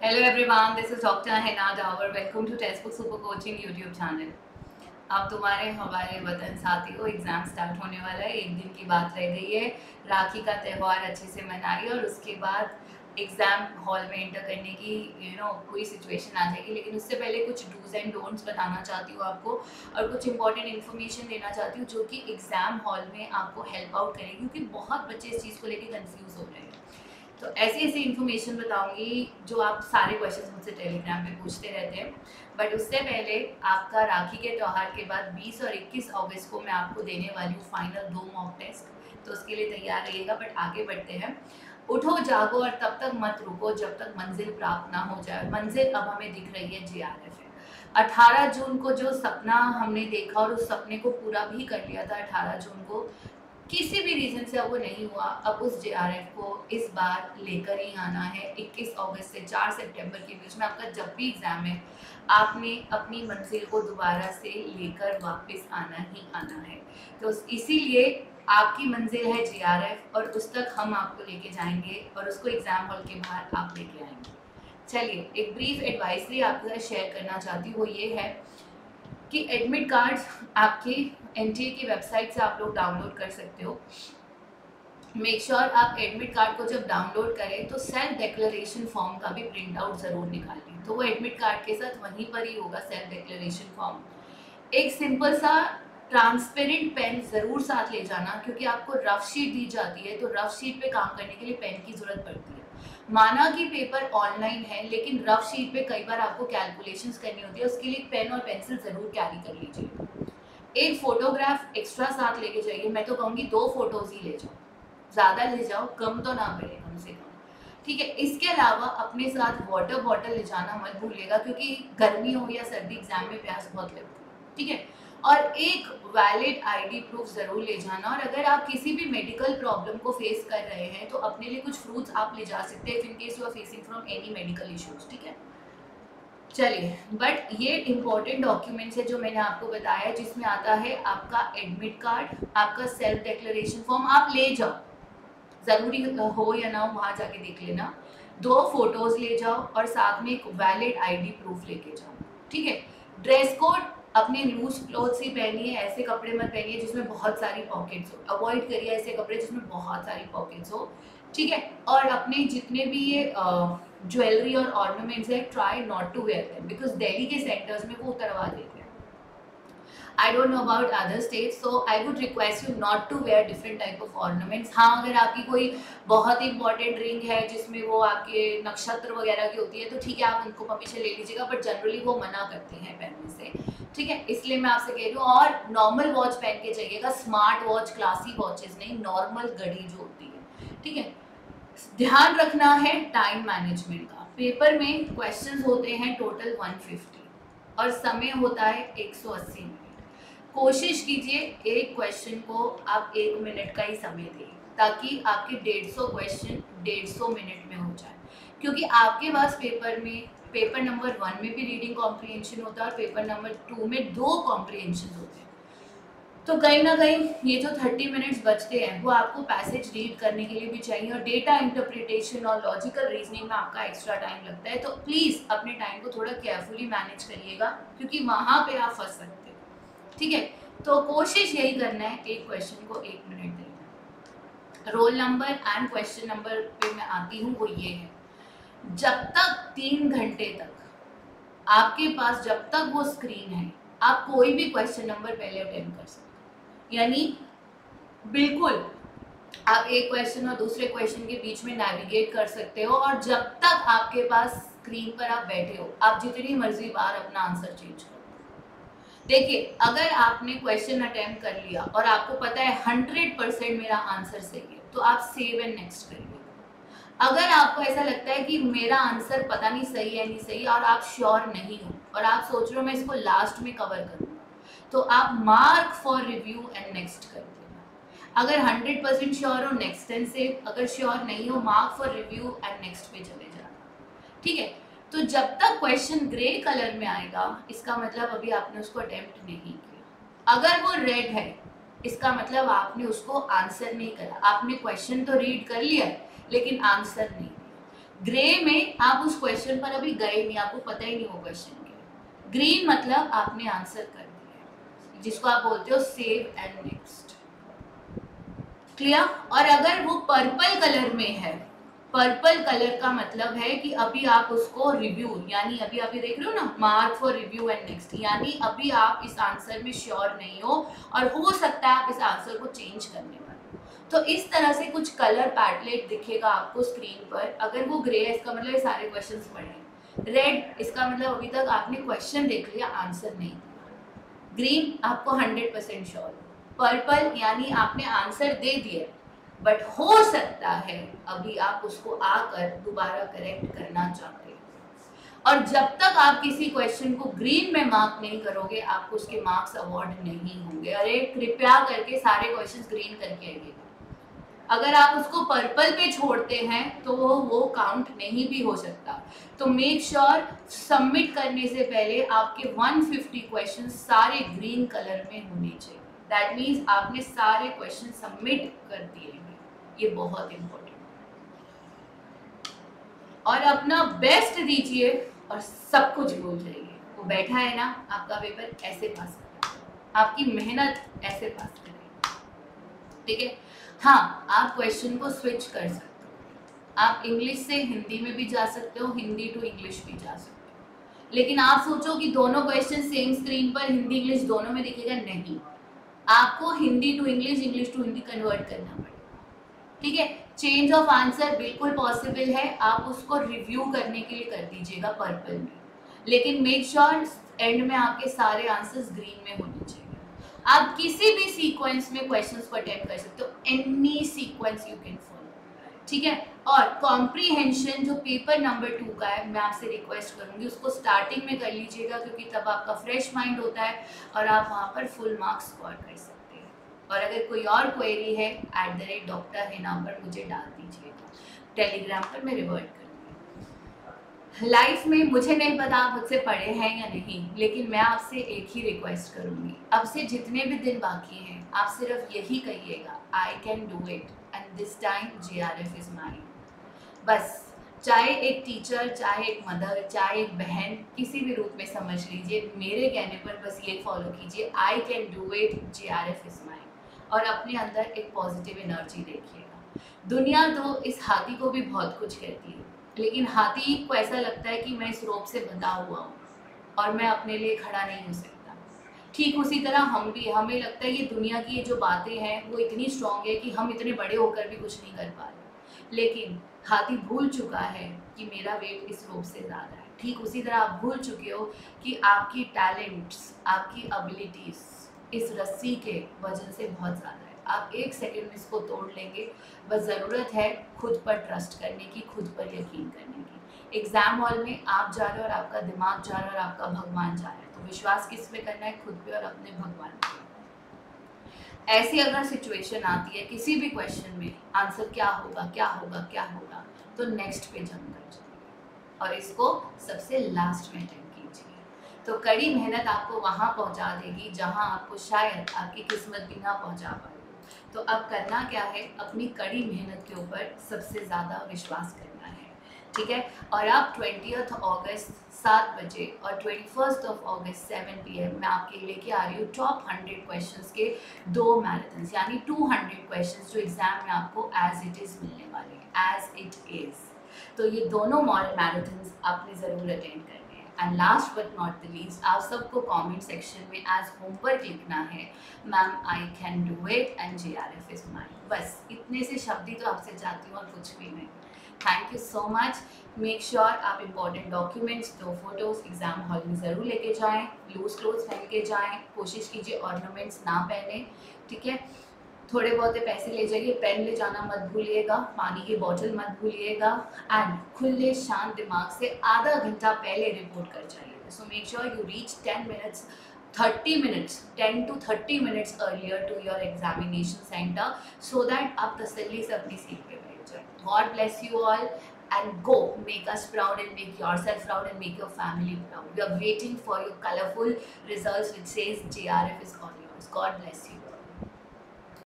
Hello everyone, this is Dr. Hena Dawar. Welcome to Textbook Super Coaching YouTube channel. अब तुम्हारे हमारे वतन साथियों एग्ज़ाम स्टार्ट होने वाला है एक दिन की बात रह गई है राखी का त्यौहार अच्छे से मनाइए और उसके बाद एग्ज़ाम हॉल में एंटर करने की यू नो कोई सिचुएशन आ जाएगी लेकिन उससे पहले कुछ डूज एंड डोंट्स बताना चाहती हूँ आपको और कुछ इंपॉर्टेंट इन्फॉर्मेशन देना चाहती हूँ जो कि एग्ज़ाम हॉल में आपको हेल्प आउट करेगी क्योंकि बहुत बच्चे इस चीज़ को लेकर कन्फ्यूज़ हो रहे हैं तो ऐसी ऐसी इन्फॉर्मेशन बताऊँगी जो आप सारे क्वेश्चन मुझसे टेलीग्राम पे पूछते रहते हैं। बट उससे पहले आपका राखी के त्यौहार के बाद 20 और 21 अगस्त को मैं आपको देने वाली हूँ फाइनल दो मॉक टेस्ट तो उसके लिए तैयार रहिएगा बट आगे बढ़ते हैं। उठो, जागो और तब तक मत रुको जब तक मंजिल प्राप्त ना हो जाए। मंजिल अब हमें दिख रही है जी आर एफ़ है अठारह जून को जो सपना हमने देखा और उस सपने को पूरा भी कर लिया था, अठारह जून को किसी भी रीज़न से अब वो नहीं हुआ, अब उस जे आर एफ़ को इस बार लेकर ही आना है 21 अगस्त से 4 सितंबर के बीच में आपका जब भी एग्ज़ाम है, आपने अपनी मंजिल को दोबारा से लेकर वापस आना ही आना है। तो इसीलिए आपकी मंजिल है जे आर एफ़ और उस तक हम आपको लेके जाएँगे और उसको एग्ज़ाम हॉल के बाहर आप लेके आएँगे। चलिए, एक ब्रीफ एडवाइस भी आपके साथ शेयर करना चाहती हूँ, वो ये है कि एडमिट कार्ड आपके एनटीए की वेबसाइट से आप लोग डाउनलोड कर सकते हो। मेक श्योर sure आप एडमिट कार्ड को जब डाउनलोड करें तो सेल्फ डिक्लेरेशन फॉर्म का भी प्रिंट आउट ज़रूर निकाल लें। तो वो एडमिट कार्ड के साथ वहीं पर ही होगा सेल्फ डिक्लेरेशन फॉर्म एक सिंपल सा ट्रांसपेरेंट पेन ज़रूर साथ ले जाना, क्योंकि आपको रफ शीट दी जाती है तो रफ शीट पे काम करने के लिए पेन की ज़रूरत पड़ती है। माना कि पेपर ऑनलाइन है, लेकिन रफ शीट पे कई बार आपको कैलकुलेशंस करनी होती है, उसके लिए पेन और पेंसिल ज़रूर कैरी कर लीजिए। एक फोटोग्राफ एक्स्ट्रा साथ लेके जाइए। मैं तो कहूँगी दो फ़ोटोज़ ही ले जाओ। ज़्यादा ले जाओ, कम तो ना पड़े कम से कम। ठीक है, इसके अलावा अपने साथ वाटर बॉटल ले जाना मत भूलिएगा, क्योंकि गर्मी हो या सर्दी एग्ज़ाम में प्यास बहुत लगती है। ठीक है, और एक वैलिड आईडी प्रूफ ज़रूर ले जाना। और अगर आप किसी भी मेडिकल प्रॉब्लम को फेस कर रहे हैं तो अपने लिए कुछ फ्रूट्स आप ले जा सकते हैं in case you are facing from any medical issues ठीक है? चलिए बट ये इंपॉर्टेंट डॉक्यूमेंट्स है जो मैंने आपको बताया जिसमें आता है आपका एडमिट कार्ड आपका सेल्फ डिक्लेरेशन फॉर्म आप ले जाओ। ज़रूरी हो या ना हो, वहाँ जाके देख लेना। दो फ़ोटोज़ ले जाओ और साथ में एक वैलिड आईडी प्रूफ लेके जाओ। ठीक है? ड्रेस कोड अपने लूज क्लोथ्स ही पहनिए ऐसे कपड़े मत पहनिए जिसमें बहुत सारी पॉकेट्स हो। अवॉइड करिए ऐसे कपड़े जिसमें बहुत सारी पॉकेट्स हो। ठीक है? और अपने जितने भी ये ज्वेलरी और ऑर्नामेंट्स है try not to wear them because Delhi के सेंटर्स में वो उतरवा देते हैं। I don't know about other state so I would request you not to wear different type of ornaments हाँ अगर आपकी कोई बहुत इंपॉर्टेंट रिंग है जिसमें वो आपके नक्षत्र वगैरह की होती है तो ठीक है, आप उनको परमिशन ले लीजिएगा बट जनरली वो मना करते हैं पहनने से। ठीक है, इसलिए मैं आपसे कह रही हूँ, और नॉर्मल वॉच पहन के जाइएगा स्मार्ट वॉच क्लासी वॉचेस नहीं नॉर्मल घड़ी जो होती है। ठीक है ध्यान रखना है टाइम मैनेजमेंट का। पेपर में क्वेश्चंस होते हैं टोटल 150 और समय होता है 180 मिनट कोशिश कीजिए एक क्वेश्चन को आप एक मिनट का ही समय दें, ताकि आपके 150 क्वेश्चन 150 मिनट में हो जाए। क्योंकि आपके पास पेपर में पेपर नंबर वन में भी रीडिंग कॉम्प्रीहेंशन होता है और पेपर नंबर टू में दो कॉम्प्रीहेंशन होते हैं। तो कहीं ना कहीं ये जो थर्टी मिनट्स बचते हैं, वो आपको पैसेज रीड करने के लिए भी चाहिए और डेटा इंटरप्रिटेशन और लॉजिकल रीजनिंग में आपका एक्स्ट्रा टाइम लगता है। तो प्लीज़ अपने टाइम को थोड़ा केयरफुली मैनेज करिएगा, क्योंकि वहाँ पे आप फंस सकते हैं। ठीक है? तो कोशिश यही करना है एक क्वेश्चन को एक मिनट देना roll number and question number पे मैं आती हूँ, वो ये है। जब तक तीन घंटे तक आपके पास जब तक वो स्क्रीन है, आप कोई भी क्वेश्चन नंबर पहले अटेम्प्ट कर सकते यानी बिल्कुल आप एक क्वेश्चन और दूसरे क्वेश्चन के बीच में नेविगेट कर सकते हो और जब तक आपके पास स्क्रीन पर आप बैठे हो, आप जितनी मर्ज़ी बार अपना आंसर चेंज करो। देखिए, अगर आपने क्वेश्चन अटेम्प्ट कर लिया और आपको पता है हंड्रेड परसेंट मेरा आंसर सही है तो आप सेव एंड नेक्स्ट करिए अगर आपको ऐसा लगता है कि मेरा आंसर पता नहीं सही है, नहीं सही और आप श्योर नहीं हो और आप सोच रहे हो मैं इसको लास्ट में कवर करूँगा तो आप mark for review and next कर देना। अगर हंड्रेड परसेंट श्योर हो नेक्स्ट एंड से, अगर श्योर नहीं हो mark for review and next पे चले जाना। ठीक है? तो जब तक क्वेश्चन ग्रे कलर में आएगा, इसका मतलब अभी आपने उसको अटेम्प्ट नहीं किया। अगर वो रेड है, इसका मतलब आपने उसको आंसर नहीं करा। आपने क्वेश्चन तो रीड कर लिया, लेकिन आंसर नहीं ग्रे में आप उस क्वेश्चन पर अभी गए नहीं, आपको पता ही नहीं हो क्वेश्चन के ग्रीन मतलब आपने आंसर कर जिसको आप बोलते हो सेव एंड नेक्स्ट क्लियर और अगर वो पर्पल कलर में है पर्पल कलर का मतलब है कि अभी आप उसको रिव्यू यानी अभी आप ये देख रहे हो ना mark for review and next यानी अभी आप इस आंसर में श्योर नहीं हो और हो सकता है आप इस आंसर को चेंज करने वाले तो इस तरह से कुछ कलर पैटलेट दिखेगा आपको स्क्रीन पर, अगर वो ग्रे है, इसका मतलब ये सारे क्वेश्चन पढ़े रेड इसका मतलब अभी तक आपने क्वेश्चन देख लिया आंसर नहीं ग्रीन आपको हंड्रेड परसेंट श्योर पर्पल यानी आपने आंसर दे दिया. बट हो सकता है अभी आप उसको आकर दोबारा करेक्ट करना चाहते हैं. और जब तक आप किसी क्वेश्चन को ग्रीन में मार्क नहीं करोगे, आपको उसके मार्क्स अवार्ड नहीं होंगे. अरे, कृपया करके सारे क्वेश्चंस ग्रीन करके आइए. अगर आप उसको पर्पल पे छोड़ते हैं तो वो वो काउंट नहीं भी हो सकता। तो मेक श्योर सबमिट करने से पहले आपके 150 क्वेश्चन सारे ग्रीन कलर में होने चाहिए। दैट मीन्स आपने सारे क्वेश्चन सबमिट कर दिए ये बहुत इम्पोर्टेंट और अपना बेस्ट दीजिए और सब कुछ भूल जाइए। वो बैठा है ना, आपका पेपर ऐसे पास आपकी मेहनत ऐसे पास ठीक है? हाँ आप क्वेश्चन को स्विच कर सकते हो। आप इंग्लिश से हिंदी में भी जा सकते हो, हिंदी टू इंग्लिश भी जा सकते हो। लेकिन आप सोचो कि दोनों क्वेश्चन सेम स्क्रीन पर, हिंदी इंग्लिश दोनों में दिखेगा? नहीं। आपको Hindi to English English to Hindi convert करना पड़ेगा। ठीक है? चेंज ऑफ़ आंसर बिल्कुल पॉसिबल है। आप उसको रिव्यू करने के लिए कर दीजिएगा पर्पल में। लेकिन मेक श्योर एंड में आपके सारे आंसर्स ग्रीन में होने चाहिए। आप किसी भी सीक्वेंस में क्वेश्चंस को अटेम्प्ट कर सकते हो. Any sequence you can follow ठीक है? और कॉम्प्रीहेंशन जो पेपर नंबर टू का है, मैं आपसे रिक्वेस्ट करूँगी, उसको स्टार्टिंग में कर लीजिएगा, क्योंकि तब आपका फ्रेश माइंड होता है और आप वहाँ पर फुल मार्क्स स्कोर कर सकते हैं. और अगर कोई और क्वेरी है एट द रेट डॉक्टर है नाम पर मुझे डाल दीजिएगा. टेलीग्राम पर मैं रिवर्ट करूँगी लाइफ में मुझे नहीं पता आप मुझसे पढ़े हैं या नहीं, लेकिन मैं आपसे एक ही रिक्वेस्ट करूँगी। अब से जितने भी दिन बाकी हैं, आप सिर्फ़ यही कहिएगा I can do it and this time J R F is my बस, चाहे एक टीचर चाहे एक मदर चाहे एक बहन, किसी भी रूप में समझ लीजिए, मेरे कहने पर बस ये फॉलो कीजिए I can do it J R F is mind और अपने अंदर एक पॉजिटिव एनर्जी देखिएगा। दुनिया तो इस हाथी को भी बहुत कुछ कहती है। लेकिन हाथी को ऐसा लगता है कि मैं इस रोप से बंधा हुआ हूँ और मैं अपने लिए खड़ा नहीं हो सकता। ठीक उसी तरह हम भी, हमें लगता है ये दुनिया की ये जो बातें हैं, वो इतनी स्ट्रांग है कि हम इतने बड़े होकर भी कुछ नहीं कर पा रहे। लेकिन हाथी भूल चुका है कि मेरा वेट इस रोप से ज़्यादा है। ठीक उसी तरह आप भूल चुके हो कि आपकी टैलेंट्स आपकी एबिलिटीज़ इस रस्सी के वज़न से बहुत ज़्यादा है। आप एक सेकंड में इसको तोड़ लेंगे। बस ज़रूरत है खुद पर ट्रस्ट करने की, खुद पर यकीन करने की। एग्ज़ाम हॉल में आप जा रहे हो और आपका दिमाग जा रहा है और आपका भगवान जा रहा है। तो विश्वास किस पे करना है? खुद पे और अपने भगवान पे। ऐसी अगर सिचुएशन आती है, किसी भी क्वेश्चन में आंसर क्या होगा क्या होगा क्या होगा तो नेक्स्ट पे जम कर और इसको सबसे लास्ट में तो कड़ी मेहनत आपको वहाँ पहुँचा देगी जहाँ आपको शायद आपकी किस्मत भी ना पहुँचा पाए। तो अब करना क्या है? अपनी कड़ी मेहनत के ऊपर सबसे ज़्यादा विश्वास करना है। ठीक है? और आप ट्वेंटी अगस्त सात बजे और twenty first of August seven P M मैं आपके लेके आ रही हूँ टॉप हंड्रेड क्वेश्चन के दो मैराथन्स यानी टू हंड्रेड क्वेश्चन जो एग्ज़ाम में आपको एज इट इज़ मिलने वाले हैं। एज इट इज़ तो ये दोनों मॉडल मैराथन्स आपने ज़रूर अटेंड करें and last but not the least आप सबको कमेंट सेक्शन में एज होमवर्क लिखना है। Ma'am I can do it and J R F is mind बस, इतने से शब्द ही तो आपसे चाहती हूँ और कुछ भी नहीं। Thank you so much make sure आप इंपॉर्टेंट डॉक्यूमेंट्स दो फ़ोटोज़ एग्ज़ाम हॉल में ज़रूर लेके जाएँ। लूज क्लोथ पहन के जाएँ। कोशिश कीजिए ऑर्नामेंट्स ना पहने। ठीक है? थोड़े बहुत पैसे ले जाइए, पेन ले जाना मत भूलिएगा, पानी की बॉटल मत भूलिएगा एंड खुले, शांत दिमाग से आधा घंटा पहले रिपोर्ट कर जाइए so make sure you reach ten minutes thirty minutes ten to thirty minutes earlier to your examination centre so that आप तसली से अपनी सीट पे बैठ जाए God bless you all and go make us proud and make yourself proud and make your family proud. We are waiting for your colorful results which says JRF is on yours. God bless you.